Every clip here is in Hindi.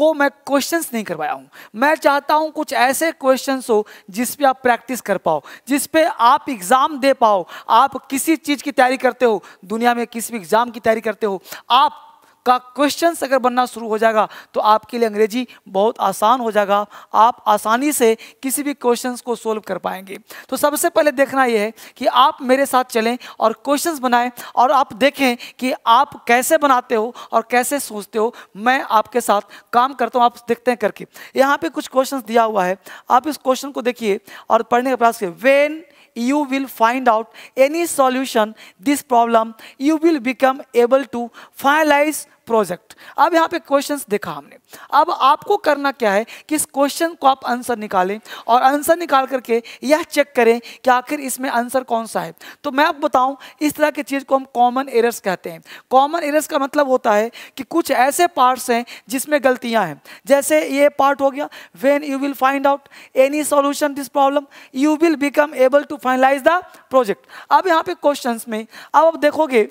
को मैं क्वेश्चंस नहीं करवाया हूँ। मैं चाहता हूँ कुछ ऐसे क्वेश्चंस हो जिस पे आप प्रैक्टिस कर पाओ, जिस पे आप एग्ज़ाम दे पाओ। आप किसी चीज़ की तैयारी करते हो, दुनिया में किसी भी एग्ज़ाम की तैयारी करते हो, आप का क्वेश्चंस अगर बनना शुरू हो जाएगा तो आपके लिए अंग्रेज़ी बहुत आसान हो जाएगा। आप आसानी से किसी भी क्वेश्चन को सोल्व कर पाएँगे। तो सबसे पहले देखना यह है कि आप मेरे साथ चलें और क्वेश्चंस बनाएँ और आप देखें कि आप कैसे बनाते हो और कैसे सोचते हो। मैं आपके साथ काम करता हूँ, आप देखते हैं करके। यहाँ पे कुछ क्वेश्चन दिया हुआ है। आप इस क्वेश्चन को देखिए और पढ़ने का प्रयास करिए when you will find out any solution this problem you will become able to finalize project. अब यहाँ पे क्वेश्चंस देखा हमने। अब आपको करना क्या है कि इस क्वेश्चन को आप आंसर निकालें और आंसर निकाल करके यह चेक करें कि आखिर इसमें आंसर कौन सा है। तो मैं आपको बताऊँ, इस तरह की चीज़ को हम कॉमन एरर्स कहते हैं। कॉमन एरर्स का मतलब होता है कि कुछ ऐसे पार्ट्स हैं जिसमें गलतियाँ हैं। जैसे ये पार्ट हो गया when you will find out any solution this problem you will become able to finalise the project अब यहाँ पे क्वेश्चन में, अब आप देखोगे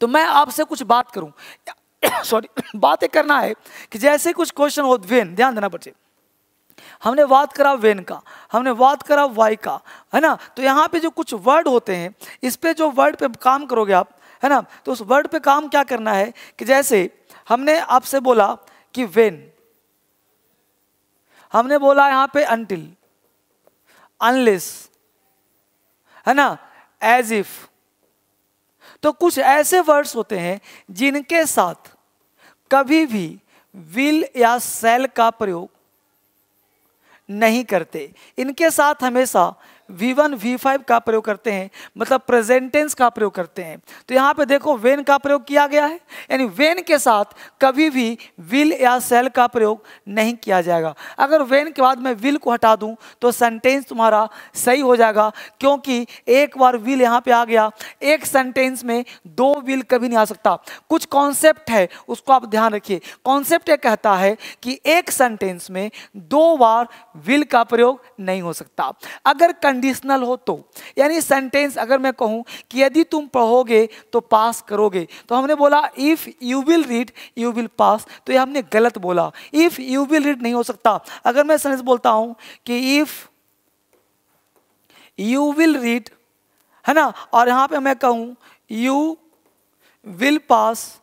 तो मैं आपसे कुछ बात करूँ। सॉरी बात करना है कि जैसे कुछ क्वेश्चन हो वेन, ध्यान देना बच्चे। हमने बात करा वेन का, हमने बात करा वाई का, है ना? तो यहाँ पे जो कुछ वर्ड होते हैं, इस पे जो वर्ड पे काम करोगे आप, है ना? तो उस वर्ड पे काम क्या करना है कि जैसे हमने आपसे बोला कि वेन। हमने बोला यहाँ पे अनटिल अनलेस है ना? एज इफ़ तो कुछ ऐसे वर्ड्स होते हैं जिनके साथ कभी भी विल या सेल का प्रयोग नहीं करते। इनके साथ हमेशा वी वन वी फाइव का प्रयोग करते हैं मतलब प्रेजेंटेंस का प्रयोग करते हैं। तो यहाँ पे देखो वेन का प्रयोग किया गया है, यानी वेन के साथ कभी भी विल या सेल का प्रयोग नहीं किया जाएगा। अगर वेन के बाद मैं विल को हटा दूँ तो सेंटेंस तुम्हारा सही हो जाएगा, क्योंकि एक बार विल यहाँ पे आ गया, एक सेंटेंस में दो विल कभी नहीं आ सकता। कुछ कॉन्सेप्ट है, उसको आप ध्यान रखिए। कॉन्सेप्ट ये कहता है कि एक सेंटेंस में दो बार विल का प्रयोग नहीं हो सकता। अगर कंडीशनल हो तो। यानी सेंटेंस अगर मैं कहूँ कि यदि तुम पढ़ोगे तो पास करोगे तो हमने बोला if you will read you will pass तो ये हमने गलत बोला। इफ़ यू विल रीड नहीं हो सकता। अगर मैं सेंटेंस बोलता हूँ कि इफ़ यू विल रीड है ना? और यहाँ पे मैं कहूँ यू विल पास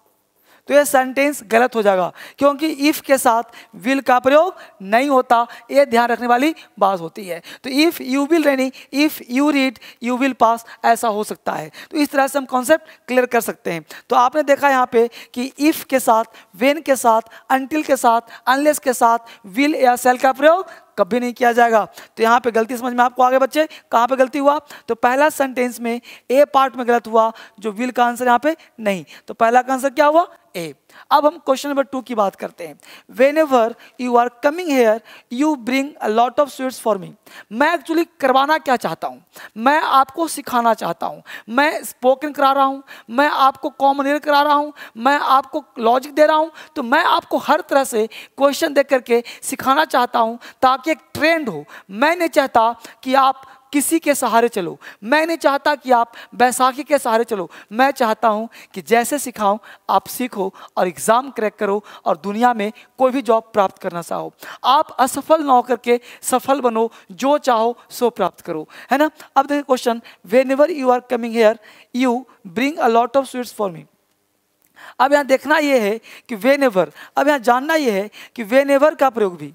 तो ये सेंटेंस गलत हो जाएगा, क्योंकि इफ़ के साथ विल का प्रयोग नहीं होता ये ध्यान रखने वाली बात होती है। तो if you will rainy if you read you will pass ऐसा हो सकता है। तो इस तरह से हम कॉन्सेप्ट क्लियर कर सकते हैं। तो आपने देखा यहाँ पे कि इफ़ के साथ वेन के साथ अंटिल के साथ अनलेस के साथ विल या सेल का प्रयोग कभी नहीं किया जाएगा। तो यहाँ पे गलती समझ में आपको आगे बच्चे, कहाँ पे गलती हुआ? तो पहला सेंटेंस में ए पार्ट में गलत हुआ, जो विल का आंसर यहाँ पे नहीं। तो पहला का आंसर क्या हुआ? ए अब हम क्वेश्चन नंबर टू की बात करते हैं. Whenever you are coming here you bring a lot of sweets for me मैं एक्चुअली करवाना क्या चाहता हूँ? मैं आपको सिखाना चाहता हूँ. मैं स्पोकन करा रहा हूँ. मैं आपको कॉमन एयर करा रहा हूँ. मैं आपको लॉजिक दे रहा हूँ. तो मैं आपको हर तरह से क्वेश्चन दे करके सिखाना चाहता हूँ ताकि एक ट्रेंड हो. मैं नहीं चाहता कि आप किसी के सहारे चलो। मैं नहीं चाहता कि आप बैसाखी के सहारे चलो। मैं चाहता हूँ कि जैसे सिखाऊं, आप सीखो और एग्ज़ाम क्रैक करो और दुनिया में कोई भी जॉब प्राप्त करना चाहो। आप असफल ना होकर के सफल बनो, जो चाहो सो प्राप्त करो। है ना? अब देखिए question whenever you are coming here you bring a lot of sweets for me अब यहाँ देखना यह है कि वेन एवर अब यहाँ जानना यह है कि वेन एवर का प्रयोग भी।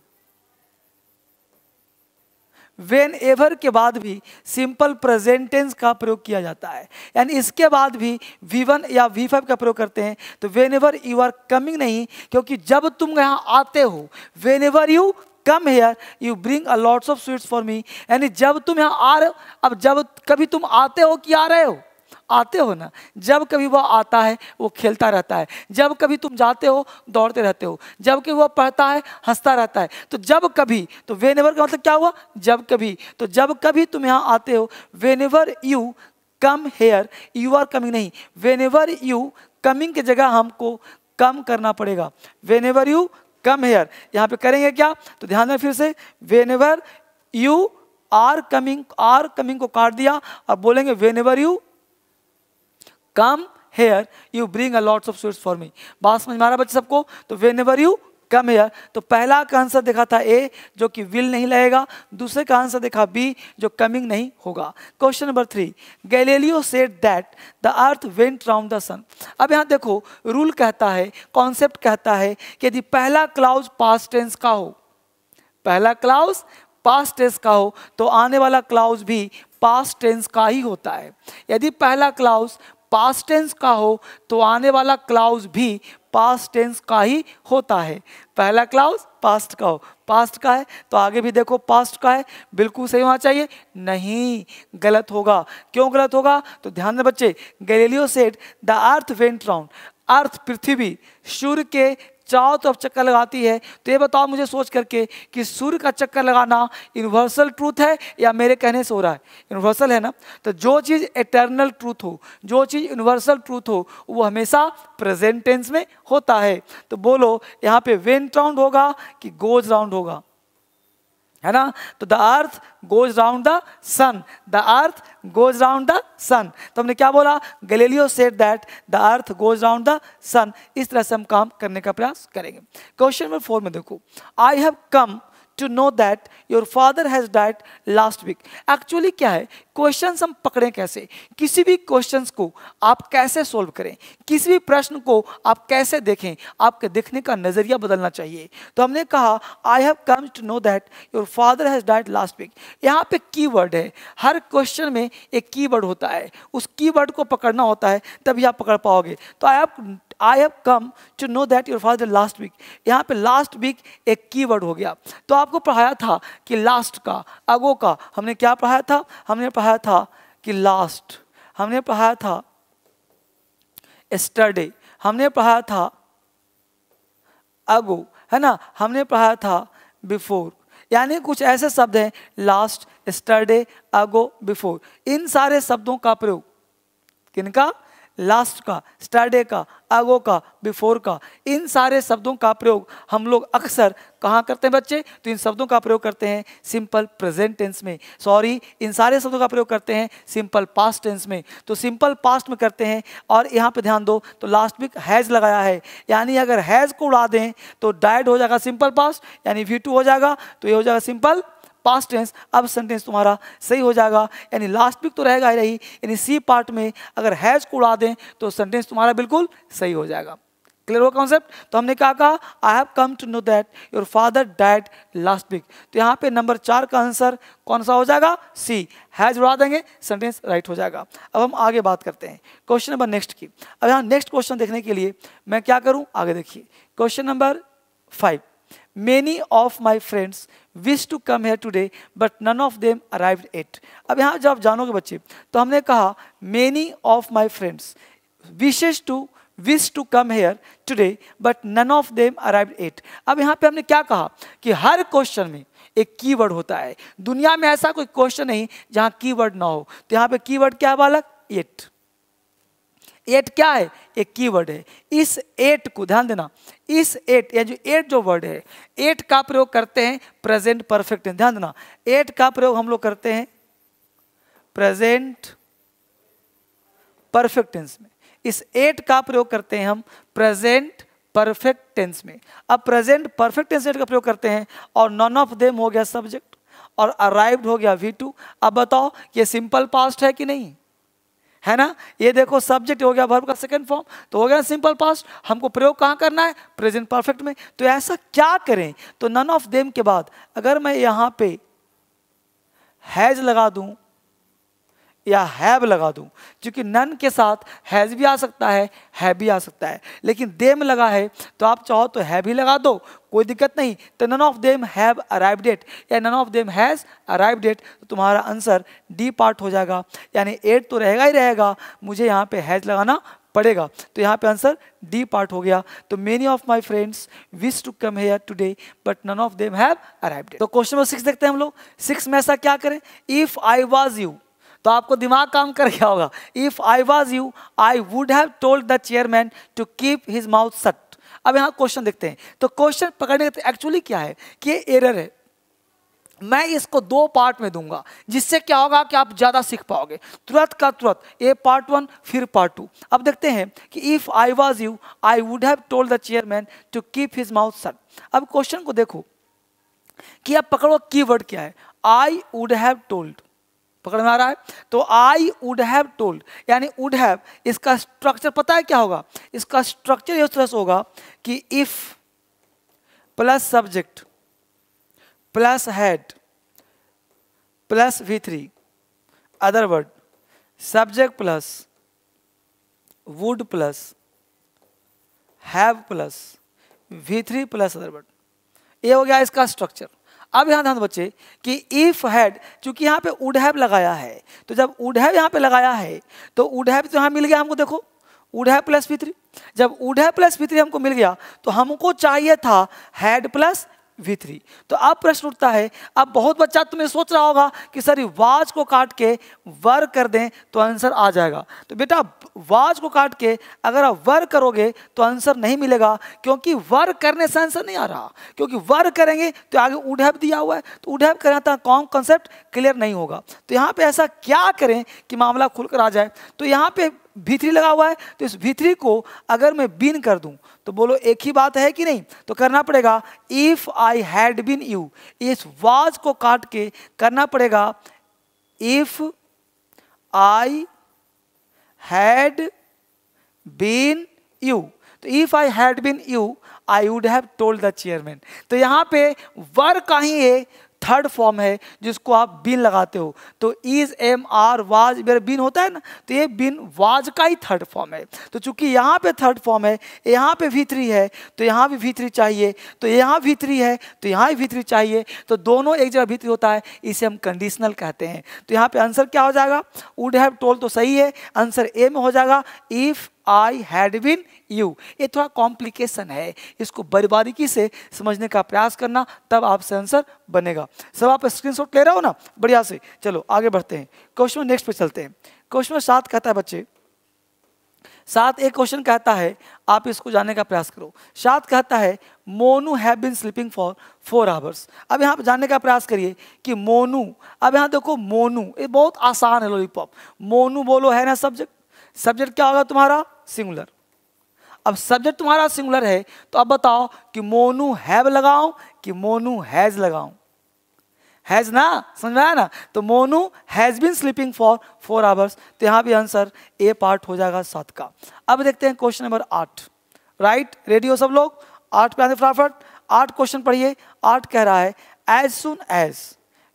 वेन एवर के बाद भी सिंपल प्रेजेंटेंस का प्रयोग किया जाता है। यानी इसके बाद भी वी वन या वी फाइव का प्रयोग करते हैं। तो whenever you are coming नहीं, क्योंकि जब तुम यहाँ आते हो whenever you come here you bring a lots of sweets for me यानी जब तुम यहाँ आ रहे हो, अब जब कभी तुम आते हो कि आ रहे हो आते हो ना, जब कभी वह आता है, वो खेलता रहता है। जब कभी तुम जाते हो, दौड़ते रहते हो। जब कभी वह पढ़ता है, हंसता रहता है। तो जब कभी तो वेन एवर का मतलब क्या हुआ? जब कभी। तो जब कभी तुम यहाँ आते हो whenever you come here you are coming नहीं। वेन एवर यू कमिंग की जगह हमको कम करना पड़ेगा। Whenever you come here यहाँ पे करेंगे क्या? तो ध्यान में फिर से। Whenever you are coming are coming को काट दिया। और बोलेंगे whenever you come here you bring a lots of sweets for me बात समझ मारा बच्चे सबको? तो whenever you come here तो पहला का आंसर देखा था ए जो कि विल नहीं लगेगा। दूसरे का आंसर देखा बी जो कमिंग नहीं होगा। Question number three Galileo said that the earth went round the sun अब यहाँ देखो रूल कहता है कॉन्सेप्ट कहता है कि यदि पहला क्लाउज पास टेंस का हो, पहला क्लाउज पास टेंस का हो तो आने वाला क्लाउज भी पास टेंस का ही होता है। यदि पहला क्लाउज पास्ट टेंस का हो तो आने वाला क्लाउज भी पास्ट टेंस का ही होता है। पहला क्लाउज पास्ट का हो। पास्ट का है तो आगे भी देखो पास्ट का है। बिल्कुल सही होना चाहिए। नहीं, गलत होगा। क्यों गलत होगा? तो ध्यान दें बच्चे Galileo said the earth went round earth पृथ्वी, सूर्य के चारों तरफ़ चक्कर लगाती है। तो ये बताओ मुझे सोच करके कि सूर्य का चक्कर लगाना यूनिवर्सल ट्रूथ है या मेरे कहने से हो रहा है? यूनिवर्सल है ना? तो जो चीज़ एटर्नल ट्रूथ हो, जो चीज़ यूनिवर्सल ट्रूथ हो, वो हमेशा प्रेजेंट टेंस में होता है। तो बोलो, यहाँ पे वेंट राउंड होगा कि गोज राउंड होगा? है ना? तो the earth goes round the sun the earth goes round the sun तो हमने क्या बोला? Galileo said that the earth goes round the sun इस तरह से हम काम करने का प्रयास करेंगे। क्वेश्चन नंबर फोर में देखो। I have come to know that your father has died last week actually क्या है? क्वेश्चन हम पकड़ें कैसे? किसी भी क्वेश्चन को आप कैसे सोल्व करें? किसी भी प्रश्न को आप कैसे देखें? आपके देखने का नज़रिया बदलना चाहिए। तो हमने कहा I have come to know that your father has died last week यहाँ पे कीवर्ड है। हर क्वेश्चन में एक कीवर्ड होता है। उस कीवर्ड को पकड़ना होता है, तभी आप पकड़ पाओगे। तो I have I have come to know that your father last week यहाँ पे लास्ट वीक एक कीवर्ड हो गया। तो आपको पढ़ाया था कि लास्ट का, अगो का, हमने क्या पढ़ाया था? हमने पढ़ाया था कि लास्ट हमने पढ़ाया था एस्टरडे हमने पढ़ाया था अगो है ना? हमने पढ़ाया था बिफोर यानी कुछ ऐसे शब्द हैं लास्ट स्टरडे अगो बिफोर इन सारे शब्दों का प्रयोग, किनका? लास्ट का स्टार्डे का, आगो का बिफोर का, इन सारे शब्दों का प्रयोग हम लोग अक्सर कहाँ करते हैं बच्चे? तो इन शब्दों का प्रयोग करते हैं सिंपल प्रेजेंट टेंस में। सॉरी इन सारे शब्दों का प्रयोग करते हैं सिंपल पास्ट टेंस में। तो सिंपल पास्ट में करते हैं और यहाँ पे ध्यान दो तो लास्ट वीक हैज़ लगाया है। यानी अगर हैज़ को उड़ा दें तो डाइड हो जाएगा सिंपल पास्ट यानी वी हो जाएगा तो ये हो जाएगा सिंपल पास्ट टेंस अब सेंटेंस तुम्हारा सही हो जाएगा। यानी लास्ट वीक तो रहेगा ही रही, यानी सी पार्ट में अगर हैज़ को उड़ा दें तो सेंटेंस तुम्हारा बिल्कुल सही हो जाएगा। क्लियर हो कॉन्सेप्ट तो हमने क्या कहा? I have come to know that your father died last week तो यहाँ पे नंबर चार का आंसर कौन सा हो जाएगा? सी हैज़ उड़ा देंगे सेंटेंस राइट हो जाएगा। अब हम आगे बात करते हैं। क्वेश्चन नंबर नेक्स्ट की। अब यहाँ नेक्स्ट क्वेश्चन देखने के लिए मैं क्या करूँ? आगे देखिए। Question number five many of my friends wish to come here today but none of them arrive at अब यहाँ जब आप जानोगे बच्चे तो हमने कहा many of my friends wishes to wish to come here today but none of them arrive at अब यहाँ पे हमने क्या कहा कि हर क्वेश्चन में एक कीवर्ड होता है। दुनिया में ऐसा कोई क्वेश्चन नहीं जहाँ कीवर्ड ना हो। तो यहाँ पे कीवर्ड क्या है बालक? एट एट क्या है? एक कीवर्ड है। इस एट को ध्यान देना। इस एट या जो एट जो वर्ड है एट का प्रयोग करते हैं प्रेजेंट परफेक्ट ध्यान देना। एट का प्रयोग हम लोग करते हैं प्रेजेंट परफेक्ट टेंस में। इस एट का प्रयोग करते हैं हम प्रेजेंट परफेक्ट टेंस में। अब प्रेजेंट परफेक्ट टेंस एट का प्रयोग करते हैं और नॉन ऑफ़ देम हो गया सब्जेक्ट और अराइव्ड हो गया वी टू अब बताओ, ये सिंपल पास्ट है कि नहीं? है ना? ये देखो सब्जेक्ट हो गया वर्ब का सेकंड फॉर्म तो हो गया सिंपल पास्ट हमको प्रयोग कहाँ करना है? प्रेजेंट परफेक्ट में। तो ऐसा क्या करें? तो नन ऑफ़ देम के बाद, अगर मैं यहाँ पे हैज़ लगा दूँ, या हैव लगा दूँ, क्योंकि नन के साथ हैज़ भी आ सकता है है भी आ सकता है। लेकिन देम लगा है तो आप चाहो तो है भी लगा दो कोई दिक्कत नहीं। तो none of them have arrived या none of them has arrived तो तुम्हारा आंसर डी पार्ट हो जाएगा। यानी एट तो रहेगा ही रहेगा। मुझे यहाँ पे हैज़ लगाना पड़ेगा। तो यहाँ पे आंसर डी पार्ट हो गया। तो many of my friends wish to come here today but none of them have arrived तो क्वेश्चन नंबर सिक्स देखते हैं हम लोग। सिक्स में ऐसा क्या करें? इफ़ आई वॉज़ यू तो आपको दिमाग काम कर गया होगा। If I was you I would have told the chairman to keep his mouth shut अब यहाँ क्वेश्चन देखते हैं। तो क्वेश्चन पकड़ने के एक्चुअली क्या है? कि ये एरर है। मैं इसको दो पार्ट में दूँगा, जिससे क्या होगा कि आप ज़्यादा सीख पाओगे। तुरंत का तुरंत ए पार्ट वन फिर पार्ट टू अब देखते हैं कि if I was you I would have told the chairman to keep his mouth shut अब क्वेश्चन को देखो कि आप पकड़ो की वर्ड क्या है? आई वुड हैव टोल्ड पकड़ में आ रहा है। तो आई वुड हैव टोल्ड यानी वुड हैव इसका स्ट्रक्चर पता है क्या होगा? इसका स्ट्रक्चर इस तरह से होगा कि if plus subject plus had plus V three other word subject plus would plus have plus V three plus other word ये हो गया इसका स्ट्रक्चर अब यहाँ ध्यान बच्चे, कि इफ़ हैड चूँकि यहाँ पे वुड हैव लगाया है तो जब वुड हैव यहाँ पे लगाया है तो वुड हैव तो यहाँ मिल गया हमको देखो would have plus V three जब would have plus V three हमको मिल गया तो हमको चाहिए था हैड प्लस वी थ्री तो अब प्रश्न उठता है, अब बहुत बच्चा तुम्हें सोच रहा होगा कि सर वाज को काट के वर कर दें तो आंसर आ जाएगा। तो बेटा, वाज को काट के अगर आप वर करोगे तो आंसर नहीं मिलेगा, क्योंकि वर करने से आंसर नहीं आ रहा। क्योंकि वर करेंगे तो आगे उड़ैब दिया हुआ है। तो उड़ैब करना तो कौन कॉन्सेप्ट क्लियर नहीं होगा। तो यहाँ पर ऐसा क्या करें कि मामला खुलकर आ जाए। तो यहाँ पे भीतरी लगा हुआ है तो इस भीतरी को अगर मैं बिन कर दूँ तो बोलो एक ही बात है कि नहीं? तो करना पड़ेगा if I had been you इस वाज को काट के करना पड़ेगा if I had been you तो if I had been you I would have told the chairman तो यहाँ पे वर का ही है थर्ड फॉर्म है, जिसको आप बिन लगाते हो। तो इज़ एम आर वाज मेरा बिन होता है ना तो ये बिन वाज का ही थर्ड फॉर्म है। तो चूँकि यहाँ पे थर्ड फॉर्म है, यहाँ पे वी थ्री है तो यहाँ भी वी थ्री चाहिए तो यहाँ वी थ्री है तो यहाँ भी थ्री चाहिए तो दोनों एक जगह थ्री होता है, इसे हम कंडीशनल कहते हैं। तो यहाँ पे आंसर क्या हो जाएगा? वुड हैव टोल तो सही है आंसर ए में हो जाएगा if I had been you ये थोड़ा कॉम्प्लिकेशन है। इसको बड़ी से समझने का प्रयास करना, तब आपसे आंसर बनेगा। सब आप स्क्रीनशॉट ले रहे हो ना? बढ़िया से। चलो, आगे बढ़ते हैं। क्वेश्चन नेक्स्ट पे चलते हैं। क्वेश्चन सात कहता है, बच्चे। सात एक क्वेश्चन कहता है, आप इसको जानने का प्रयास करो। सात कहता है, Monu have been sleeping for four hours अब यहाँ पर जानने का प्रयास करिए कि मोनू, अब यहाँ देखो मोनू, ये बहुत आसान है लॉलीपॉप मोनू बोलो, है ना सब्जेक्ट सब्जेक्ट क्या होगा तुम्हारा? सिंगुलर। अब सब्जेक्ट तुम्हारा सिंगुलर है तो अब बताओ कि मोनू हैव लगाऊँ कि मोनू हैज़ लगाऊँ? हैज़ ना? समझ में आया ना? तो Monu has been sleeping for four hours. तो यहाँ भी आंसर ए पार्ट हो जाएगा सात का। अब देखते हैं क्वेश्चन नंबर आठ। राइट रेडियो सब लोग? आठ पे आते फटाफट। आठ क्वेश्चन पढ़िए। आठ कह रहा है एज सुन एज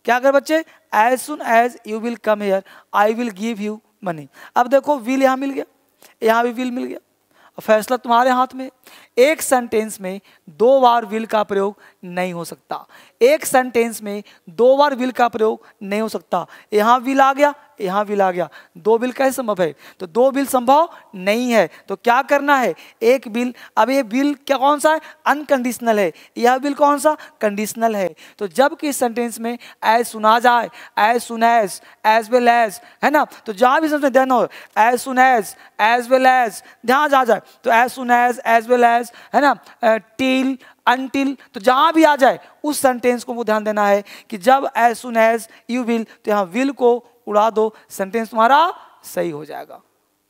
क्या कर बच्चे? As soon as you will come here I will give you money अब देखो विल यहाँ मिल गया। यहाँ भी विल मिल गया। फैसला तुम्हारे हाथ में। एक सेंटेंस में दो बार विल का प्रयोग नहीं हो सकता। एक सेंटेंस में दो बार विल का प्रयोग नहीं हो सकता। यहाँ विल आ गया, यहाँ विल आ गया। दो बिल कैसे संभव है? तो दो बिल संभव नहीं है। तो क्या करना है? एक बिल अब ये बिल क्या कौन सा है? अनकंडीशनल है। यह बिल कौन सा? कंडीशनल है। तो जब कि सेंटेंस में एज सुना जाए as soon as well as है ना? तो जहाँ भी सेंटेंस देना हो as soon as well as जहाँ जा जाए। तो as soon as as well as है ना? टील अनटिल तो जहाँ भी आ जाए, उस सेंटेंस को ध्यान देना है कि जब as soon as you will तो यहाँ विल को उड़ा दो सेंटेंस तुम्हारा सही हो जाएगा।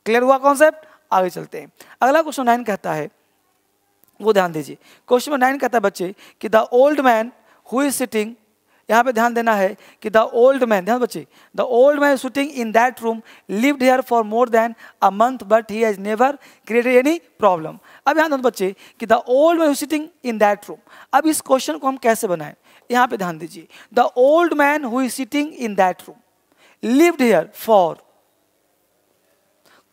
क्लियर हुआ कॉन्सेप्ट आगे चलते हैं। अगला क्वेश्चन नाइन कहता है, वो ध्यान दीजिए। क्वेश्चन नाइन कहता है, बच्चे, कि the old man who is sitting यहाँ पे ध्यान देना है कि द ओल्ड मैन ध्यान बच्चे the old man sitting in that room lived here for more than a month but he has never created any problem अब यहाँ बच्चे, कि the old man sitting in that room अब इस क्वेश्चन को हम कैसे बनाएँ? यहाँ पे ध्यान दीजिए। The old man who is sitting in that room lived here for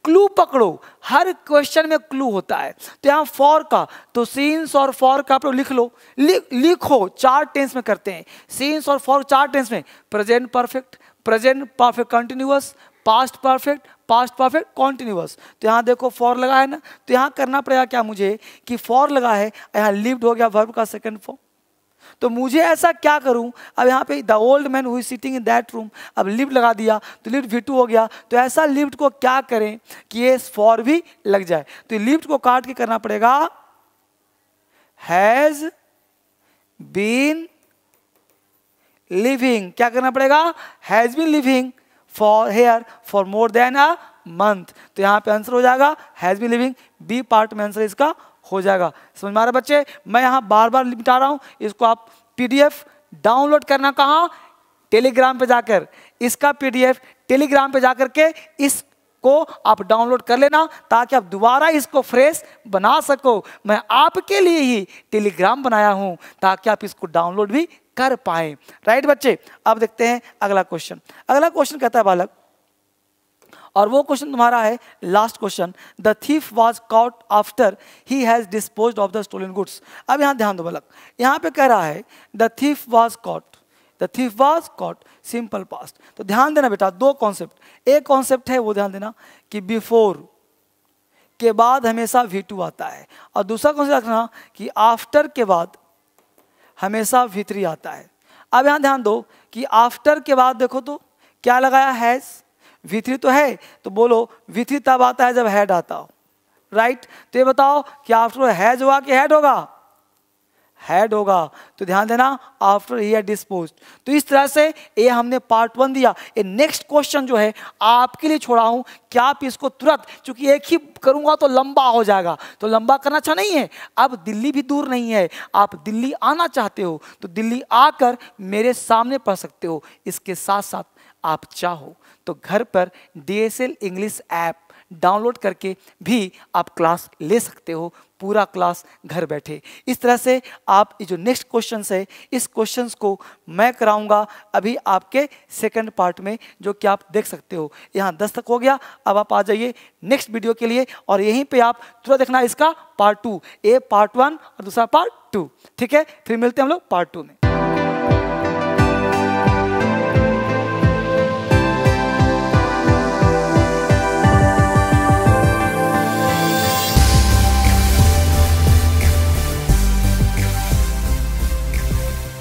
clue पकड़ो। हर क्वेश्चन में क्लू होता है। तो यहाँ फॉर का तो सीन्स और फॉर का आप लोग लिख लो। लिख लिखो, चार टेंस में करते हैं। सीन्स और फॉर चार टेंस में। Present perfect present perfect continuous past perfect past perfect continuous तो यहाँ देखो फॉर लगा है ना। तो यहाँ करना पड़ेगा क्या मुझे? कि फॉर लगा है, यहाँ लिव्ड हो गया वर्ब का सेकंड फॉर्म तो मुझे ऐसा क्या करूँ? अब यहाँ पे the old man who sitting in that room अब लिफ्ट लगा दिया तो लिफ्ट वी हो गया। तो ऐसा लिफ्ट को क्या करें कि ये फॉर भी लग जाए? तो लिफ्ट को काट के करना पड़ेगा। हैज़ बीन लिविंग क्या करना पड़ेगा? Has been living for here for more than a month तो यहाँ पे आंसर हो जाएगा। Has been living B part में आंसर इसका। हो जाएगा। समझ में आ बच्चे? मैं यहाँ बार बार मिटा रहा हूँ। इसको आप पीडीएफ डाउनलोड करना कहाँ? टेलीग्राम पे जाकर। इसका पीडीएफ टेलीग्राम पे जाकर के इस को आप डाउनलोड कर लेना ताकि आप दोबारा इसको फ्रेश बना सको। मैं आपके लिए ही टेलीग्राम बनाया हूँ ताकि आप इसको डाउनलोड भी कर पाए। राइट बच्चे? अब देखते हैं अगला क्वेश्चन। अगला क्वेश्चन कहता है बालक और वो क्वेश्चन तुम्हारा है last question the thief was caught after he has dispose of the stolen goods अब यहाँ ध्यान दो बालक। यहाँ पे कह रहा है the thief was caught the thief was caught simple past तो ध्यान देना बेटा, दो कॉन्सेप्ट एक कॉन्सेप्ट है, वो ध्यान देना कि बिफोर के बाद हमेशा वी टू आता है। और दूसरा कॉन्सेप्ट रखना कि आफ्टर के बाद हमेशा वी थ्री आता है। अब यहाँ ध्यान दो कि आफ्टर के बाद देखो तो क्या लगाया हैज़ वी थ्री तो है तो बोलो वी थ्री तब आता है जब हेड आता हो। राइट तो ये बताओ कि आफ्टर हैज़ हुआ कि हेड होगा? हेड होगा। तो ध्यान देना आफ्टर ही डिस्पोज तो इस तरह से ये हमने पार्ट वन दिया। ये नेक्स्ट क्वेश्चन जो है, आपके लिए छोड़ा हूँ क्या आप इसको तुरंत क्योंकि एक ही करूँगा तो लंबा हो जाएगा। तो लंबा करना अच्छा नहीं है। अब दिल्ली भी दूर नहीं है। आप दिल्ली आना चाहते हो तो दिल्ली आकर मेरे सामने पढ़ सकते हो। इसके साथ साथ आप चाहो। तो घर पर डीएसएल इंग्लिश ऐप डाउनलोड करके भी आप क्लास ले सकते हो, पूरा क्लास घर बैठे। इस तरह से आप जो नेक्स्ट क्वेश्चन है, इस क्वेश्चन को मैं कराऊँगा अभी आपके सेकंड पार्ट में, जो कि आप देख सकते हो। यहाँ दस तक हो गया, अब आप आ जाइए नेक्स्ट वीडियो के लिए और यहीं पे आप तुरंत देखना इसका part two A part one और दूसरा पार्ट टू ठीक है? फिर मिलते हैं हम लोग पार्ट टू में।